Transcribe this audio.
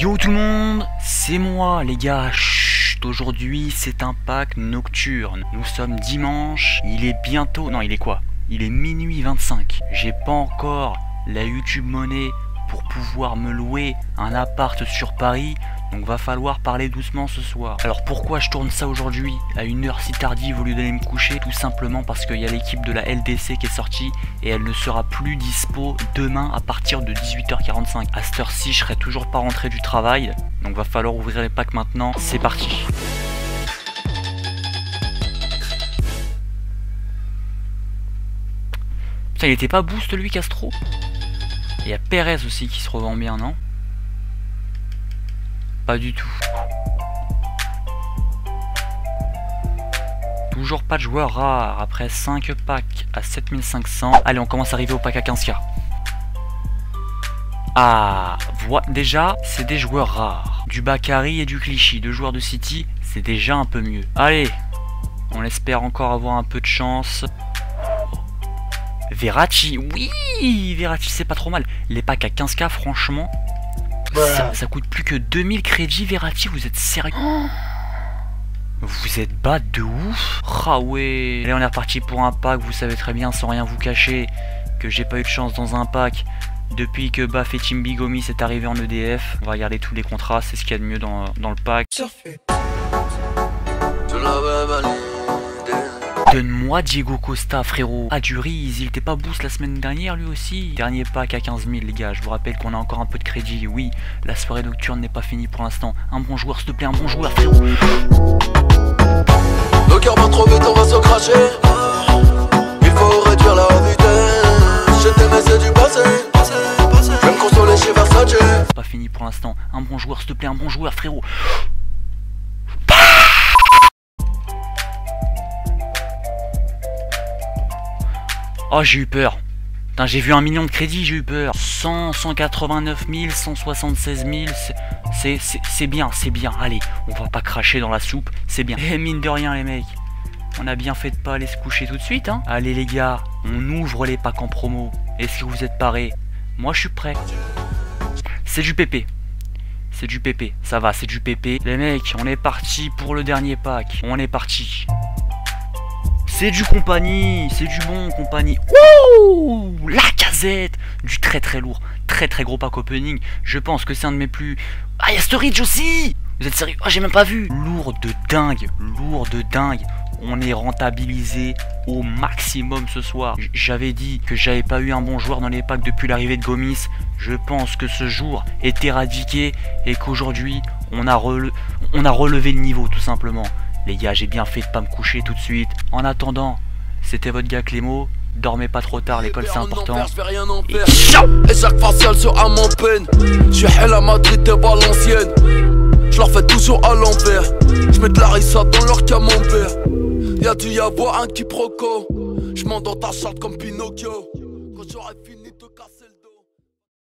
Yo tout le monde, c'est moi les gars. Chut, aujourd'hui c'est un pack nocturne. Nous sommes dimanche, il est bientôt... Non, il est quoi? Il est minuit 25. J'ai pas encore la YouTube monnaie pour pouvoir me louer un appart sur Paris. Donc va falloir parler doucement ce soir. Alors pourquoi je tourne ça aujourd'hui à une heure si tardive au lieu d'aller me coucher? Tout simplement parce qu'il y a l'équipe de la LDC qui est sortie et elle ne sera plus dispo demain à partir de 18h45. À cette heure-ci, je serai toujours pas rentré du travail. Donc va falloir ouvrir les packs maintenant. C'est parti. Putain, il était pas boost lui, Castro? Il y a Perez aussi qui se revend bien, non? Pas du tout. Toujours pas de joueurs rares après 5 packs à 7500. Allez, on commence à arriver au pack à 15k. Ah, voilà, déjà, c'est des joueurs rares. Du Bakary et du Clichy, deux joueurs de City, c'est déjà un peu mieux. Allez, on espère encore avoir un peu de chance. Verratti, oui Verratti, c'est pas trop mal. Les packs à 15k, franchement, ça, ça coûte plus que 2000 crédits Verratti, vous êtes sérieux? Vous êtes bas de ouf. Ah ouais. Allez, on est reparti pour un pack, vous savez très bien, sans rien vous cacher, que j'ai pas eu de chance dans un pack. Depuis que Baf et Team Bigomi s'est arrivé en EDF, on va regarder tous les contrats, c'est ce qu'il y a de mieux dans, dans le pack. Donne-moi Diego Costa, frérot. Ah, du Riz, il était pas boost la semaine dernière, lui aussi. Dernier pack à 15 000, les gars. Je vous rappelle qu'on a encore un peu de crédit. Oui, la soirée nocturne n'est pas finie pour l'instant. Un bon joueur, s'il te plaît, un bon joueur, frérot. Le cœur va trop vite, on va se cracher. Il faut réduire la vitesse. Je t'aimais, c'est du passé. Je vais me consoler chez Versace. Pas fini pour l'instant. Un bon joueur, s'il te plaît, un bon joueur, frérot. Oh, j'ai eu peur. J'ai vu un million de crédits, j'ai eu peur. 100, 189 000, 176 000, c'est- bien, c'est bien. Allez, on va pas cracher dans la soupe, c'est bien. Et mine de rien, les mecs, on a bien fait de pas aller se coucher tout de suite, hein. Allez, les gars, on ouvre les packs en promo. Est-ce que vous êtes parés? Moi, je suis prêt. C'est du PP. C'est du PP, ça va, c'est du PP. Les mecs, on est parti pour le dernier pack. On est parti. C'est du compagnie, c'est du bon compagnie. Wouh La casette Du très très lourd, très très gros pack opening. Je pense que c'est un de mes plus... Ah, il y a Sturridge aussi Vous êtes sérieux? Oh, j'ai même pas vu Lourd de dingue, lourd de dingue. On est rentabilisé au maximum ce soir. J'avais dit que j'avais pas eu un bon joueur dans les packs depuis l'arrivée de Gomis. Je pense que ce jour est éradiqué et qu'aujourd'hui on a relevé le niveau tout simplement. Les gars, j'ai bien fait de pas me coucher tout de suite. En attendant, c'était votre gars Clémo. Dormez pas trop tard, l'école c'est important. Et ciao chaque facial sera mon peine. Je suis hell à Madrid et Valenciennes. Je leur fais toujours à l'envers. Je mets de la rissa dans leur camembert. Y'a dû y avoir un quiproquo. Je m'endors ta charte comme Pinocchio. Quand j'aurai fini.